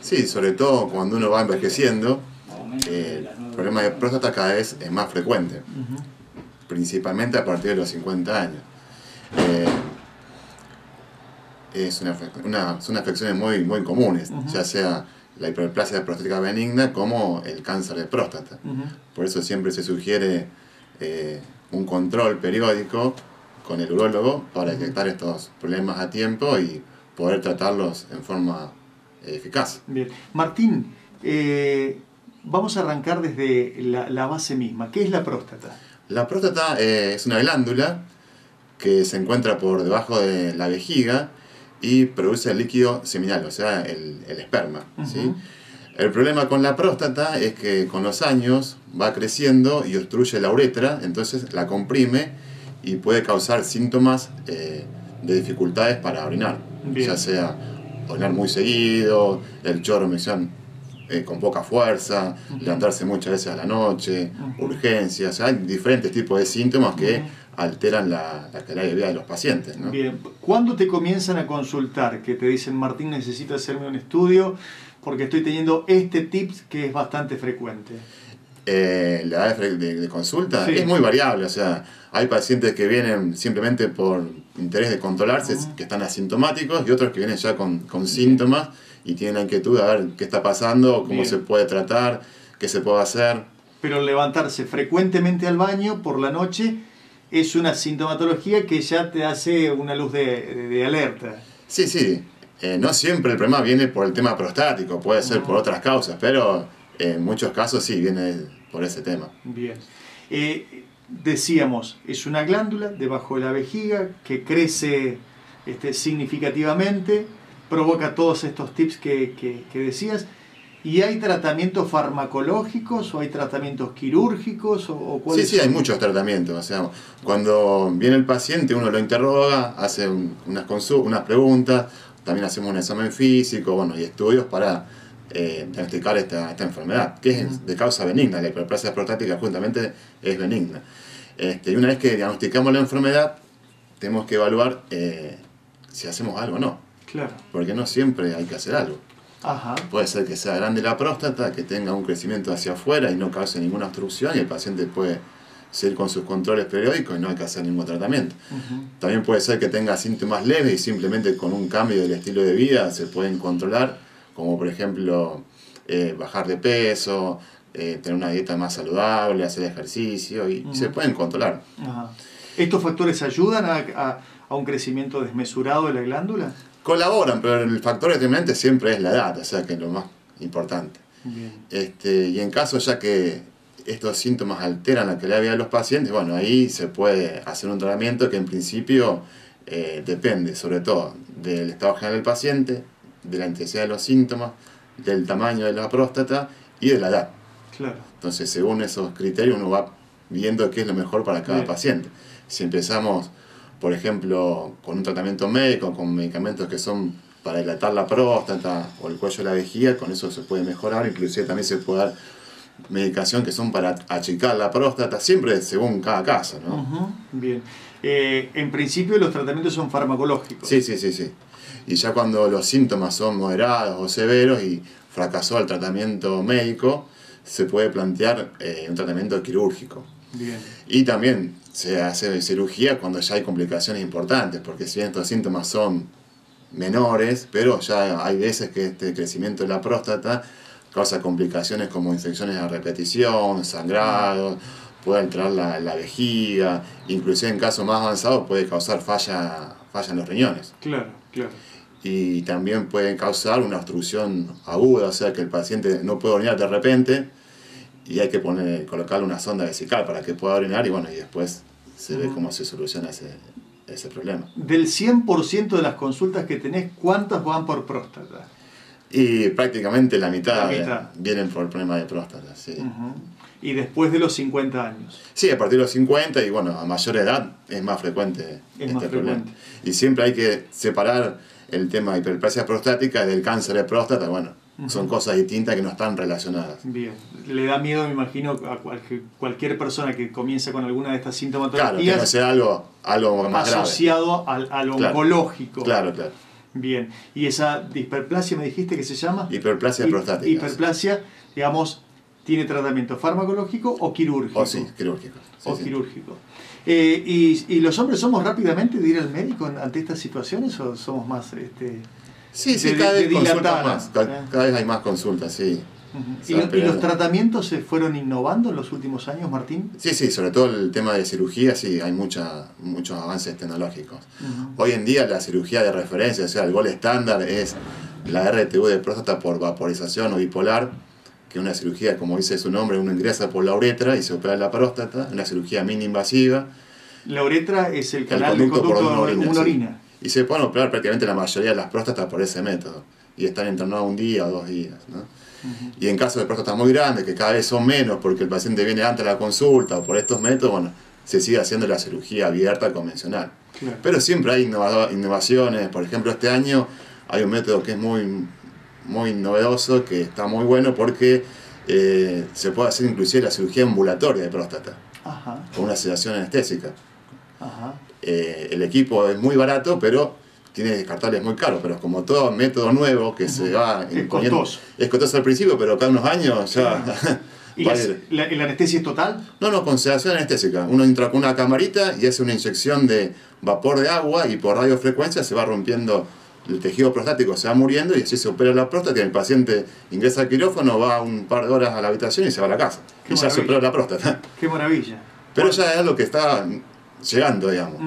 Sí, sobre todo cuando uno va envejeciendo, eh, el problema de próstata cada vez es más frecuente, principalmente a partir de los 50 años. Eh, es una, una, son afecciones muy, muy comunes, ya sea la hiperplasia prostática benigna como el cáncer de próstata. Por eso siempre se sugiere eh, un control periódico con el urólogo para detectar estos problemas a tiempo y poder tratarlos en forma eficaz. Bien. Martín, eh, vamos a arrancar desde la, base misma. ¿Qué es la próstata? La próstata eh, es una glándula que se encuentra por debajo de la vejiga y produce el líquido seminal, o sea, el, esperma. El problema con la próstata es que con los años va creciendo y obstruye la uretra, entonces la comprime y puede causar síntomas eh, de dificultades para orinar, ya sea orinar muy seguido, el chorro mención eh, con poca fuerza, levantarse muchas veces a la noche, urgencias, hay diferentes tipos de síntomas que alteran la, calidad de vida de los pacientes. ¿no? Bien, ¿cuándo te comienzan a consultar? Que te dicen, Martín, necesito hacerme un estudio porque estoy teniendo este tips que es bastante frecuente. Eh, la edad de, consulta es muy variable, o sea, hay pacientes que vienen simplemente por interés de controlarse, que están asintomáticos, y otros que vienen ya con, síntomas y tienen la inquietud de ver qué está pasando, cómo se puede tratar, qué se puede hacer. Pero levantarse frecuentemente al baño por la noche es una sintomatología que ya te hace una luz de, alerta. Sí, sí. Eh, no siempre el problema viene por el tema prostático, puede ser por otras causas, pero en muchos casos sí viene por ese tema. Bien. Eh, decíamos, es una glándula debajo de la vejiga que crece este, significativamente, provoca todos estos tips que, que decías. ¿Y hay tratamientos farmacológicos o hay tratamientos quirúrgicos? O, sí, sí, hay muchos tratamientos. O sea, cuando viene el paciente uno lo interroga, hace unas, unas preguntas, también hacemos un examen físico bueno, y estudios para eh, diagnosticar esta, esta, enfermedad, que es de causa benigna. La hiperplasia prostática justamente es benigna. Este, y una vez que diagnosticamos la enfermedad, tenemos que evaluar eh, si hacemos algo o no. Claro. Porque no siempre hay que hacer algo. Puede ser que sea grande la próstata, que tenga un crecimiento hacia afuera y no cause ninguna obstrucción y el paciente puede seguir con sus controles periódicos y no hay que hacer ningún tratamiento. También puede ser que tenga síntomas leves y simplemente con un cambio del estilo de vida se pueden controlar, como por ejemplo eh, bajar de peso, eh, tener una dieta más saludable, hacer ejercicio y, se pueden controlar. ¿Estos factores ayudan a, a un crecimiento desmesurado de la glándula? colaboran, pero el factor determinante siempre es la edad, o sea que es lo más importante. Este, y en caso ya que estos síntomas alteran la calidad de vida de los pacientes, bueno, ahí se puede hacer un tratamiento que en principio eh, depende sobre todo del estado general del paciente, de la intensidad de los síntomas, del tamaño de la próstata y de la edad. Claro. Entonces, según esos criterios, uno va viendo qué es lo mejor para cada paciente. Si empezamos por ejemplo, con un tratamiento médico, con medicamentos que son para dilatar la próstata o el cuello de la vejiga, con eso se puede mejorar, inclusive también se puede dar medicación que son para achicar la próstata, siempre según cada caso. ¿no? Bien. Eh, en principio los tratamientos son farmacológicos. Sí, sí, sí, sí. Y ya cuando los síntomas son moderados o severos y fracasó el tratamiento médico, se puede plantear eh, un tratamiento quirúrgico. Bien. Y también se hace cirugía cuando ya hay complicaciones importantes, porque si bien estos síntomas son menores, pero ya hay veces que este crecimiento de la próstata causa complicaciones como infecciones a repetición, sangrado, puede entrar la, la vejiga, inclusive en casos más avanzados puede causar falla, falla en los riñones. Claro, claro. Y también puede causar una obstrucción aguda, o sea que el paciente no puede orinar de repente, y hay que poner, colocarle una sonda vesical para que pueda orinar y bueno, y después se ve cómo se soluciona ese, ese problema. Del 100% de las consultas que tenés, ¿cuántas van por próstata? Y prácticamente la mitad, vienen por el problema de próstata, sí. ¿Y después de los 50 años? Sí, a partir de los 50 y bueno, a mayor edad es más frecuente este problema. Y siempre hay que separar el tema de hiperplasia prostática del cáncer de próstata, bueno, son cosas distintas que no están relacionadas. Bien. Le da miedo, me imagino, a cualquier persona que comience con alguna de estas sintomatologías. Claro, que no sea algo, algo más Asociado al, al oncológico. Claro, claro. Bien, y esa disperplasia me dijiste que se llama hiperplasia Hi- prostática. Hiperplasia, digamos, tiene tratamiento farmacológico o quirúrgico. O sí, quirúrgico. Sí, o sí. quirúrgico. Eh, y, y los hombres somos rápidamente de ir al médico ante estas situaciones o somos más este, Sí, sí, de- cada de vez más. ¿eh? Cada, cada vez hay más consultas, sí. ¿Y, los tratamientos se fueron innovando en los últimos años, Martín? Sí, sí, sobre todo el tema de cirugía, sí, hay mucha, muchos avances tecnológicos. Hoy en día la cirugía de referencia, o sea, el gol estándar es la RTV de próstata por vaporización o bipolar, que una cirugía, como dice su nombre, uno ingresa por la uretra y se opera la próstata, una cirugía mini invasiva, La uretra es el el canal de conducto por conducto donde de uno una orina, orina. sí. Y se pueden operar prácticamente la mayoría de las próstatas por ese método. Y están internados un día o dos días. ¿no? Ujú. Y en caso de próstatas muy grandes, que cada vez son menos porque el paciente viene antes de la consulta o por estos métodos, bueno, se sigue haciendo la cirugía abierta convencional. Claro. Pero siempre hay innova- innovaciones. Por ejemplo, este año hay un método que es muy, muy novedoso, que está muy bueno porque eh, se puede hacer inclusive la cirugía ambulatoria de próstata Ajá, con una sedación anestésica. ajá. Eh, el equipo es muy barato, pero tiene descartables muy caros. Pero como todo método nuevo que se va Es costoso. Es costoso al principio, pero cada unos años ya ¿Y la- la anestesia es total? No, no, con sedación anestésica. Uno entra con una camarita y hace una inyección de vapor de agua y por radiofrecuencia se va rompiendo el tejido prostático, se va muriendo y así se opera la próstata y el paciente ingresa al quirófano, va un par de horas a la habitación y se va a la casa. Qué y ya se maravilla. operó la próstata. Qué maravilla. Pero ya es algo que está llegando, digamos.